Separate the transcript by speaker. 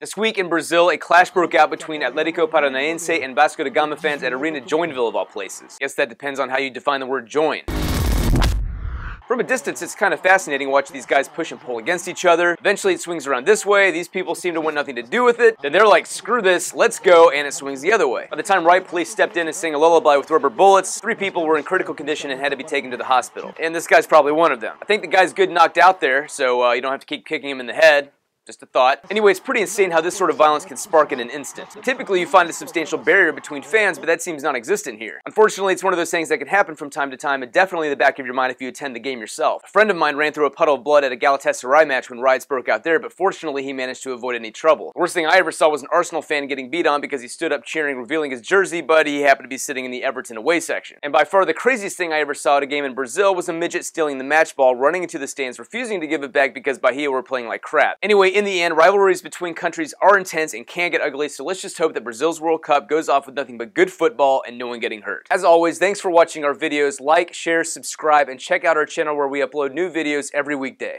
Speaker 1: This week in Brazil, a clash broke out between Atletico Paranaense and Vasco da Gama fans at Arena Joinville of all places. Guess that depends on how you define the word join. From a distance, it's kind of fascinating to watch these guys push and pull against each other. Eventually, it swings around this way. These people seem to want nothing to do with it. Then they're like, screw this, let's go, and it swings the other way. By the time riot police stepped in and sang a lullaby with rubber bullets, three people were in critical condition and had to be taken to the hospital. And this guy's probably one of them. I think the guy's good knocked out there, so uh, you don't have to keep kicking him in the head. Just a thought. Anyway, it's pretty insane how this sort of violence can spark in an instant. Typically, you find a substantial barrier between fans, but that seems non-existent here. Unfortunately, it's one of those things that can happen from time to time, and definitely in the back of your mind if you attend the game yourself. A friend of mine ran through a puddle of blood at a Galatasaray match when riots broke out there, but fortunately he managed to avoid any trouble. The worst thing I ever saw was an Arsenal fan getting beat on because he stood up cheering, revealing his jersey, but he happened to be sitting in the Everton away section. And by far the craziest thing I ever saw at a game in Brazil was a midget stealing the match ball, running into the stands, refusing to give it back because Bahia were playing like crap. Anyway, in the end, rivalries between countries are intense and can get ugly, so let's just hope that Brazil's World Cup goes off with nothing but good football and no one getting hurt. As always, thanks for watching our videos. Like, share, subscribe, and check out our channel where we upload new videos every weekday.